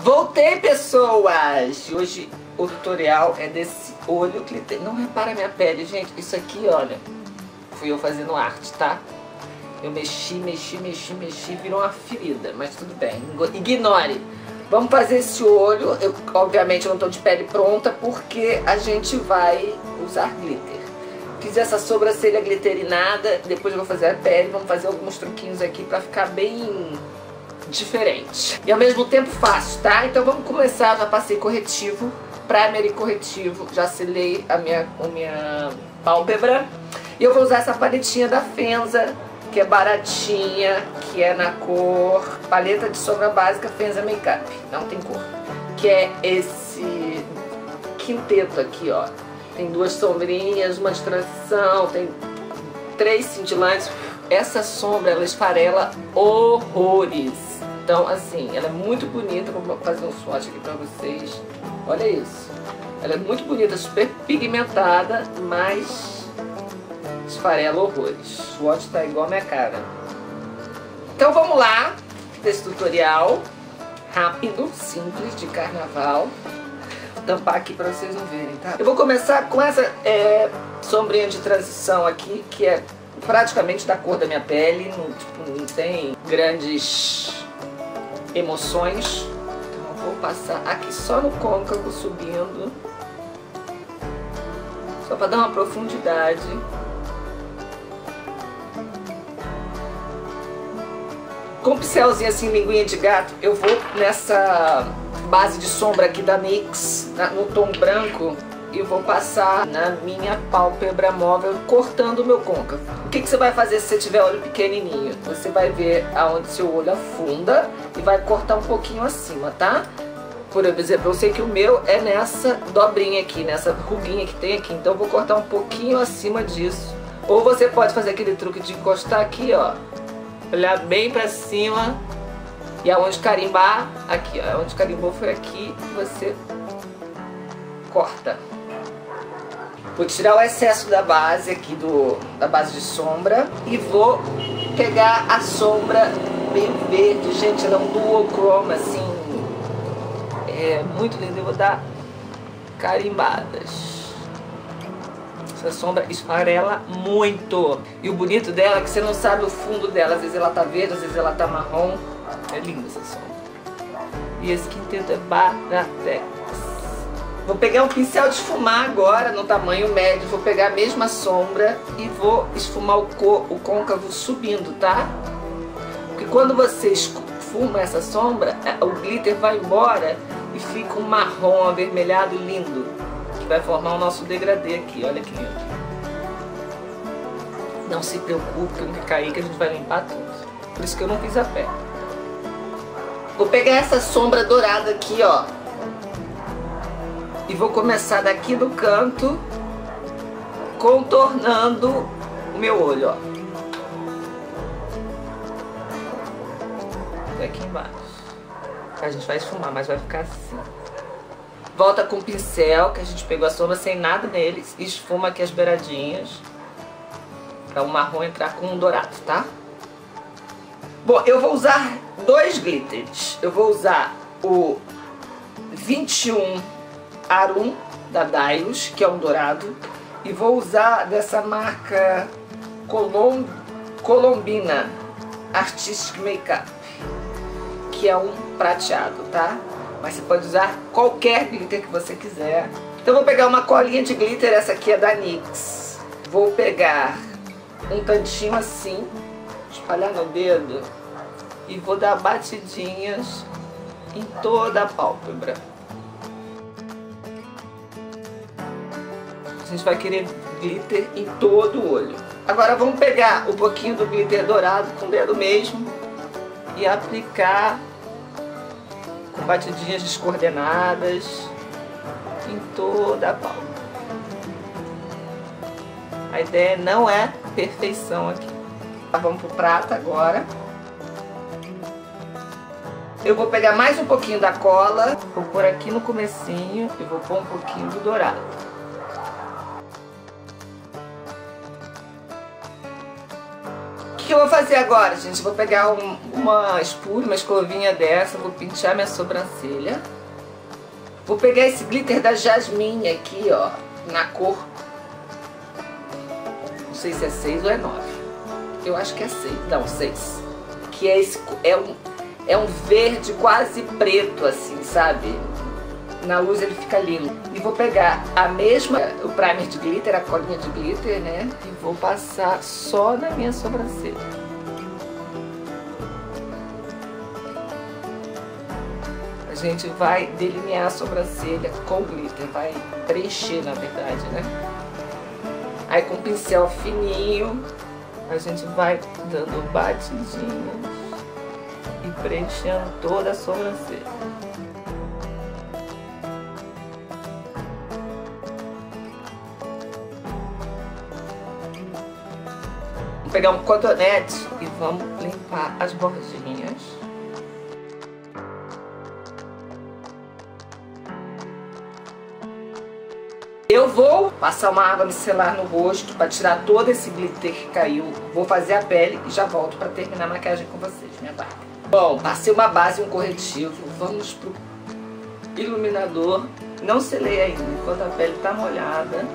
Voltei, pessoas! Hoje o tutorial é desse olho glitter. Não repara minha pele, gente. Isso aqui, olha, fui eu fazendo arte, tá? Eu mexi, mexi, mexi, mexi, virou uma ferida, mas tudo bem, ignore. Vamos fazer esse olho, eu obviamente não estou de pele pronta porque a gente vai usar glitter. Fiz essa sobrancelha glitterinada, depois eu vou fazer a pele, vamos fazer alguns truquinhos aqui pra ficar bem diferente. E ao mesmo tempo fácil, tá? Então vamos começar, já passei corretivo, primer e corretivo, já selei a minha, a minha pálpebra. E eu vou usar essa paletinha da Fenza, que é baratinha, que é na cor paleta de sombra básica Fenza Makeup, não tem cor. Que é esse quinteto aqui, ó. Tem duas sombrinhas, uma de transição, tem três cintilantes. Essa sombra, ela esfarela horrores. Então, assim, ela é muito bonita. Vou fazer um swatch aqui pra vocês. Olha isso. Ela é muito bonita, super pigmentada, mas esfarela horrores. O swatch tá igual a minha cara. Então vamos lá, desse tutorial rápido, simples, de carnaval tampar aqui pra vocês não verem, tá? Eu vou começar com essa é, sombrinha de transição aqui, que é praticamente da cor da minha pele, não, tipo, não tem grandes emoções. Então vou passar aqui só no côncavo, subindo. Só pra dar uma profundidade. Com um pincelzinho assim, linguinha de gato, eu vou nessa base de sombra aqui da NYX, no tom branco, e vou passar na minha pálpebra móvel, cortando o meu côncavo. O que, que você vai fazer se você tiver olho pequenininho? Você vai ver aonde seu olho afunda e vai cortar um pouquinho acima, tá? Por exemplo, eu sei que o meu é nessa dobrinha aqui, nessa ruguinha que tem aqui. Então eu vou cortar um pouquinho acima disso. Ou você pode fazer aquele truque de encostar aqui, ó. Olhar bem pra cima e aonde carimbar, aqui, ó, onde carimbou foi aqui, você corta. Vou tirar o excesso da base aqui, do, da base de sombra, e vou pegar a sombra bem verde. Gente, ela é um duochroma, assim, é muito lindo. Eu vou dar carimbadas. Essa sombra esfarela muito. E o bonito dela é que você não sabe o fundo dela. Às vezes ela tá verde, às vezes ela tá marrom. É linda essa sombra. E esse quinteto é baratex. Vou pegar um pincel de esfumar agora, no tamanho médio. Vou pegar a mesma sombra e vou esfumar o, o côncavo subindo, tá? Porque quando você esfuma essa sombra, é, o glitter vai embora e fica um marrom avermelhado lindo. Que vai formar o nosso degradê aqui, olha que lindo. Não se preocupe que não cair que a gente vai limpar tudo. Por isso que eu não fiz a pé. Vou pegar essa sombra dourada aqui, ó. E vou começar daqui do canto, contornando o meu olho, ó. Até aqui embaixo. A gente vai esfumar, mas vai ficar assim. Volta com o pincel, que a gente pegou a sombra sem nada neles. E esfuma aqui as beiradinhas. Pra o marrom entrar com um dourado, tá? Bom, eu vou usar dois glitters. Eu vou usar o 21 Arum da Dailos, que é um dourado. E vou usar dessa marca Colom Colombina Artistic Makeup, que é um prateado, tá? Mas você pode usar qualquer glitter que você quiser. Então vou pegar uma colinha de glitter, essa aqui é da NYX. Vou pegar um tantinho assim, espalhar no dedo e vou dar batidinhas em toda a pálpebra. A gente vai querer glitter em todo o olho. Agora vamos pegar um pouquinho do glitter dourado com o dedo mesmo e aplicar com batidinhas descoordenadas em toda a pálpebra. A ideia não é perfeição aqui. Vamos pro prata agora. Eu vou pegar mais um pouquinho da cola, vou pôr aqui no comecinho e vou pôr um pouquinho do dourado. Que eu vou fazer agora, gente? Vou pegar um, uma espuma, uma escovinha dessa, vou pintar minha sobrancelha. Vou pegar esse glitter da Jasmine aqui, ó, na cor... Não sei se é 6 ou é 9. Eu acho que é 6. Não, 6. Que é esse... É um, é um verde quase preto, assim, sabe? Na luz ele fica lindo. E vou pegar a mesma, o primer de glitter, a colinha de glitter, né? E vou passar só na minha sobrancelha. gente vai delinear a sobrancelha com glitter, vai preencher na verdade, né? Aí com pincel fininho, a gente vai dando batidinhas e preenchendo toda a sobrancelha. Vou pegar um cotonete e vamos limpar as bordinhas. Eu vou passar uma água micelar no rosto para tirar todo esse glitter que caiu. Vou fazer a pele e já volto para terminar a maquiagem com vocês, minha barba. Bom, passei uma base e um corretivo. Vamos pro iluminador. Não selei ainda, enquanto a pele tá molhada.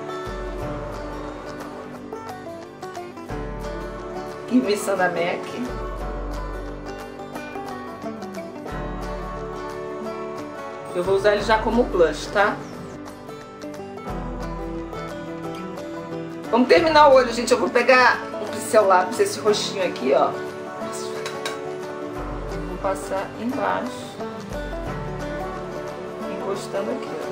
E missão da MAC. Eu vou usar ele já como blush, tá? Vamos terminar o olho, gente. Eu vou pegar um pincel lápis, esse roxinho aqui, ó. Vou passar embaixo. Encostando aqui, ó.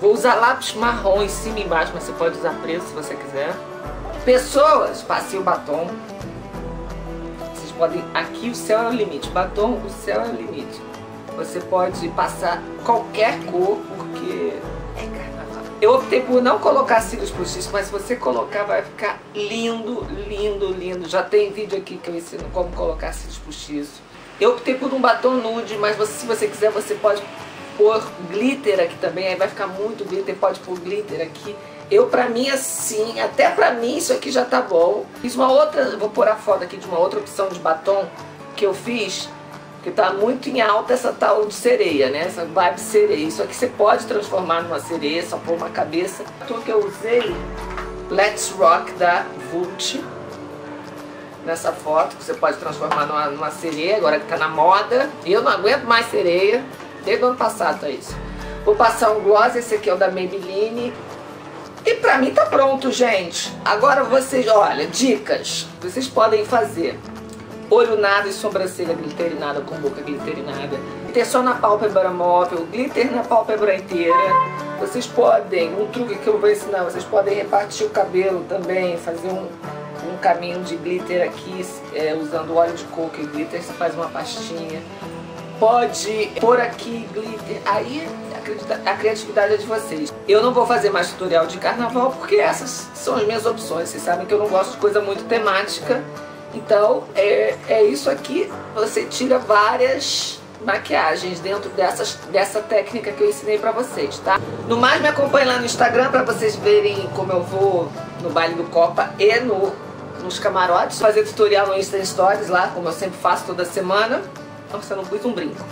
Vou usar lápis marrom em cima e embaixo, mas você pode usar preto se você quiser. Pessoas, passei o batom. Vocês podem... Aqui o céu é o limite. Batom, o céu é o limite. Você pode passar qualquer cor, porque eu optei por não colocar cílios postiços, mas se você colocar vai ficar lindo, lindo, lindo. Já tem vídeo aqui que eu ensino como colocar cílios postiços. Eu optei por um batom nude, mas você, se você quiser você pode pôr glitter aqui também, aí vai ficar muito glitter, pode pôr glitter aqui. Eu, pra mim, assim, até pra mim isso aqui já tá bom. Fiz uma outra, vou pôr a foto aqui de uma outra opção de batom que eu fiz, que tá muito em alta essa tal de sereia, né? Essa vibe sereia. Isso aqui você pode transformar numa sereia, só pôr uma cabeça. O que eu usei, Let's Rock da Vult. Nessa foto, que você pode transformar numa, numa sereia, agora que tá na moda. Eu não aguento mais sereia. Desde o ano passado tá isso. Vou passar um gloss, esse aqui é o da Maybelline. E pra mim tá pronto, gente. Agora vocês, olha, dicas. Vocês podem fazer olho nada e sobrancelha glitterinada com boca glitterinada. Glitter só na pálpebra móvel, glitter na pálpebra inteira. Vocês podem, um truque que eu vou ensinar, vocês podem repartir o cabelo também, fazer um, um caminho de glitter aqui, é, usando óleo de coco e glitter, você faz uma pastinha. Pode pôr aqui glitter, aí a criatividade é de vocês. Eu não vou fazer mais tutorial de carnaval porque essas são as minhas opções. Vocês sabem que eu não gosto de coisa muito temática. Então, é, é isso aqui. Você tira várias maquiagens dentro dessas, dessa técnica que eu ensinei pra vocês, tá? No mais, me acompanhe lá no Instagram pra vocês verem como eu vou no baile do Copa e no, nos camarotes. Fazer tutorial no Insta Stories lá, como eu sempre faço toda semana. Nossa, eu não pus um brinco.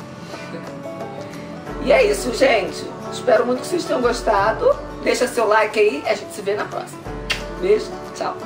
E é isso, gente. Espero muito que vocês tenham gostado. Deixa seu like aí a gente se vê na próxima. Beijo, tchau.